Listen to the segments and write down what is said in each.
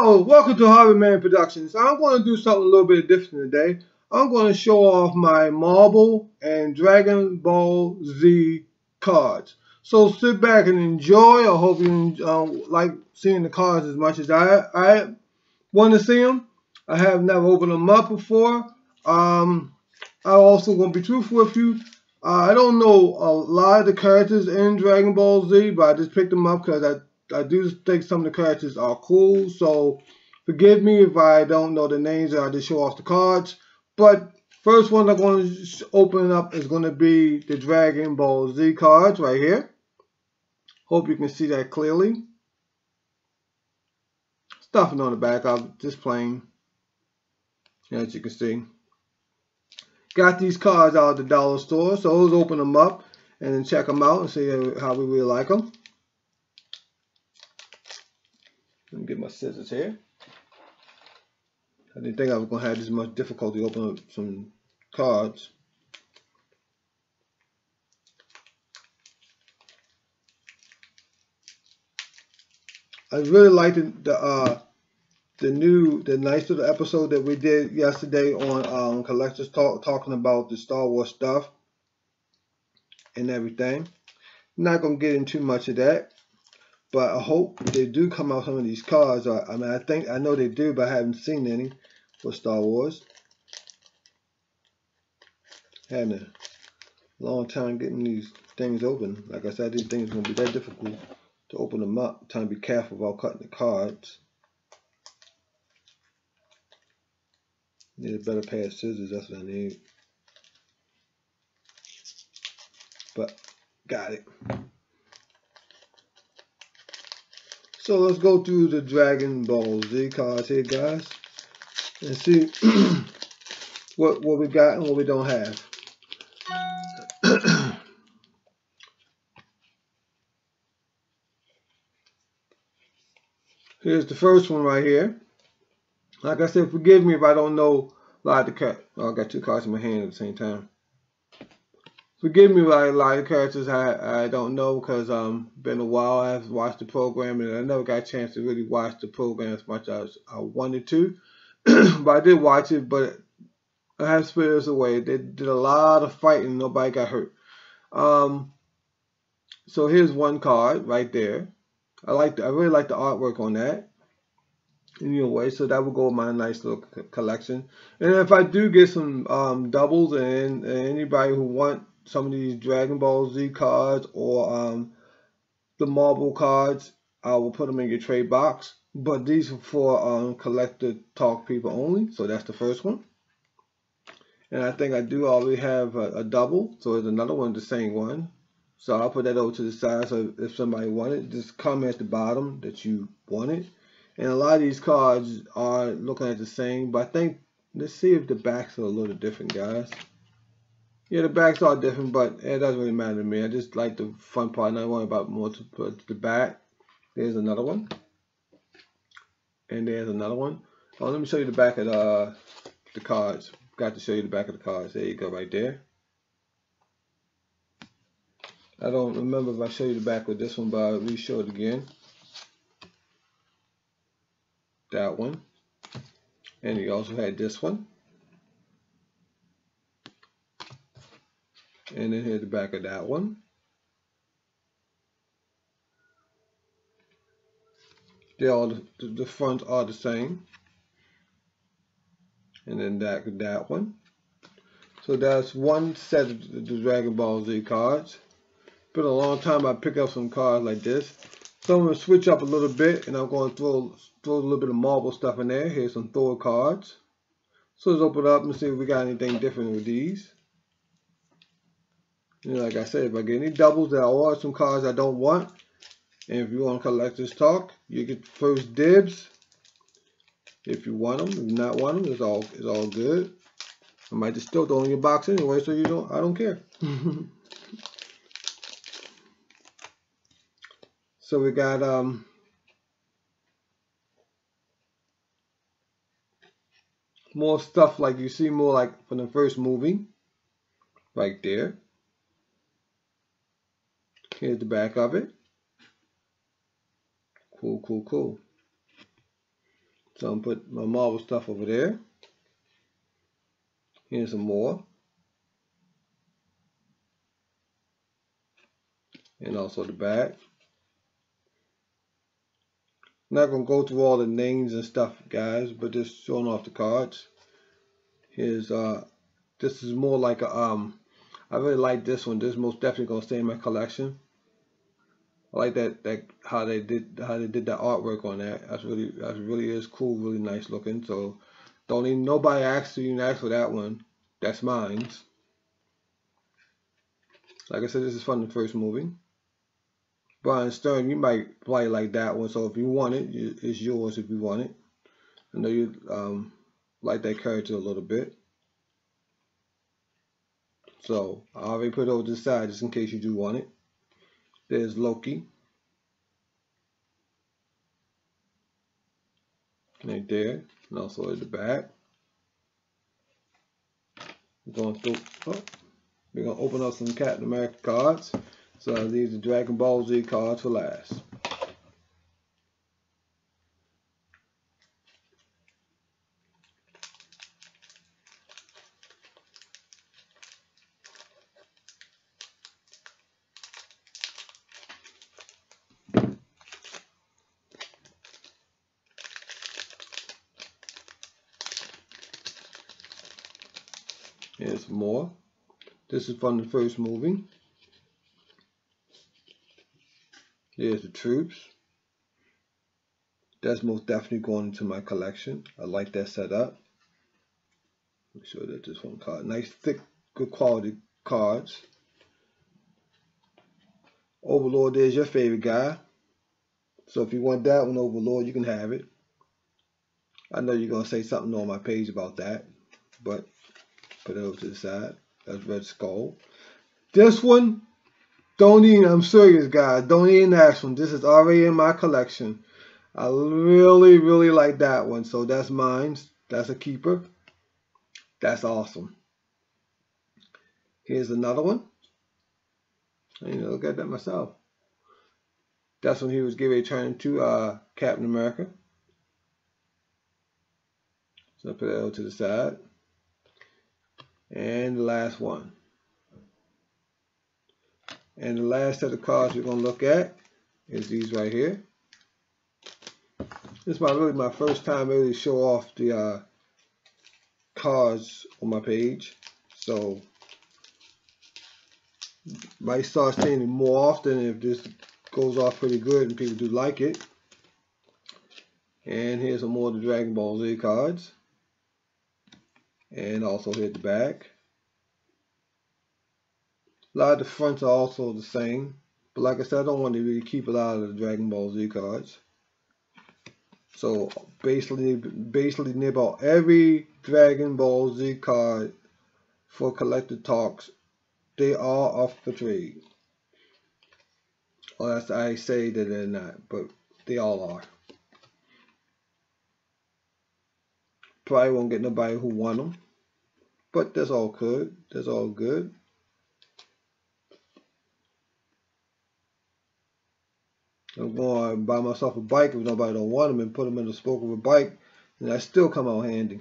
Hello, welcome to Harvey Man Productions. I'm going to do something a little bit different today. I'm going to show off my Marvel and Dragon Ball Z cards. So sit back and enjoy. I hope you uh, like seeing the cards as much as I, I want to see them. I have never opened them up before. Um, I also going to be truthful with you. Uh, I don't know a lot of the characters in Dragon Ball Z, but I just picked them up because I I do think some of the characters are cool, so forgive me if I don't know the names or I just show off the cards. But first one I'm going to open up is going to be the Dragon Ball Z cards right here. Hope you can see that clearly. Stuffing on the back of just plain, as you can see. Got these cards out of the dollar store, so let's open them up and then check them out and see how we really like them. Let me get my scissors here. I didn't think I was going to have this much difficulty opening up some cards. I really liked the, the uh the new the nice little episode that we did yesterday on um, collectors talk talking about the Star Wars stuff and everything. not gonna get into much of that. But I hope they do come out some of these cards. I, mean, I think I know they do, but I haven't seen any for Star Wars. Had a long time getting these things open. Like I said, I didn't think it was going to be that difficult to open them up. Trying to be careful about cutting the cards. Need a better pair of scissors. That's what I need. But got it. So let's go through the Dragon Ball Z cards here, guys, and see what what we got and what we don't have. Here's the first one right here. Like I said, forgive me if I don't know a lot of the cut. Oh, I got two cards in my hand at the same time forgive me like a lot of characters I, I don't know because um been a while I've watched the program and I never got a chance to really watch the program as much as I wanted to. But I did watch it but I have spirits away. They did a lot of fighting nobody got hurt. Um so here's one card right there. I like the, I really like the artwork on that. Anyway so that will go with my nice little collection. And if I do get some um, doubles and, and anybody who want some of these Dragon Ball Z cards or um, the Marvel cards, I will put them in your trade box. But these are for um, collector talk people only. So that's the first one. And I think I do already have a, a double. So there's another one, the same one. So I'll put that over to the side. So if somebody wanted, just comment at the bottom that you want it. And a lot of these cards are looking at the same. But I think, let's see if the backs are a little different, guys. Yeah, the backs are different, but it doesn't really matter to me. I just like the fun part, and I worry about more to put the back. There's another one. And there's another one. Oh, let me show you the back of the, uh, the cards. Got to show you the back of the cards. There you go, right there. I don't remember if I show you the back with this one, but I'll re-show it again. That one. And you also had this one. And then here's the back of that one. They all the, the fronts are the same. And then that that one. So that's one set of the Dragon Ball Z cards. Been a long time I pick up some cards like this. So I'm gonna switch up a little bit and I'm gonna throw throw a little bit of Marvel stuff in there. Here's some Thor cards. So let's open up and see if we got anything different with these. Know, like I said, if I get any doubles that are some cards I don't want, and if you want collector's talk, you get first dibs. If you want them, if you not want them, it's all it's all good. I might just still throw in your box anyway, so you don't. I don't care. so we got um. More stuff like you see more like from the first movie, right there. Here's the back of it. Cool, cool, cool. So I'm put my Marvel stuff over there. Here's some more. And also the back. not going to go through all the names and stuff, guys, but just showing off the cards. Here's, uh, this is more like a, um, I really like this one. This is most definitely going to stay in my collection. I like that that how they did how they did the artwork on that. That's really that really is cool, really nice looking. So don't even nobody asked you ask for that one. That's mine. Like I said, this is from the first movie. Brian Stern, you might probably like that one. So if you want it, it's yours if you want it. I know you um, like that character a little bit. So I already put it over to the side just in case you do want it. There's Loki. Right there. And also at the back. We're going through oh, we're gonna open up some Captain America cards. So these are Dragon Ball Z cards for last. Here's more. This is from the first movie. Here's the troops. That's most definitely going into my collection. I like that setup. Make sure that this one card. Nice, thick, good quality cards. Overlord is your favorite guy. So if you want that one, Overlord, you can have it. I know you're going to say something on my page about that. But Put it over to the side. That's Red Skull. This one, don't even, I'm serious guys, don't even ask one. This is already in my collection. I really, really like that one. So that's mine. That's a keeper. That's awesome. Here's another one. I need to look at that myself. That's when he was ready to turn into uh, Captain America. So I put that over to the side. And the last one. And the last set of cards we're going to look at is these right here. This is my really my first time really show off the uh, cards on my page. So might start seeing it more often if this goes off pretty good and people do like it. And here's some more of the Dragon Ball Z cards and also hit the back. A lot of the fronts are also the same. But like I said, I don't want to really keep a lot of the Dragon Ball Z cards. So basically, basically near about every Dragon Ball Z card for collected talks, they are off the trade. Unless I say that they're not, but they all are. Probably won't get nobody who want them. But that's all good. That's all good. I'm going to buy myself a bike if nobody don't want them and put them in the spoke of a bike. And that still come out handy.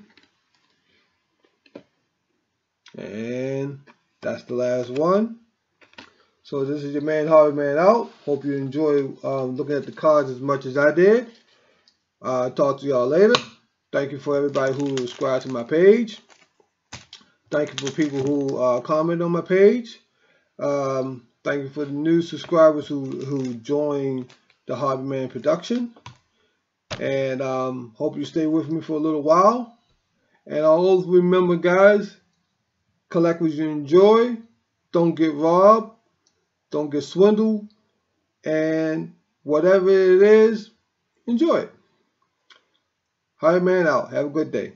And that's the last one. So this is your man Harvey Man out. Hope you enjoy um, looking at the cards as much as I did. Uh, talk to y'all later. Thank you for everybody who subscribed to my page. Thank you for people who uh, comment on my page. Um, thank you for the new subscribers who, who joined the Harvey Man production. And um, hope you stay with me for a little while. And always remember, guys, collect what you enjoy. Don't get robbed. Don't get swindled. And whatever it is, enjoy it. Harvey Man out. Have a good day.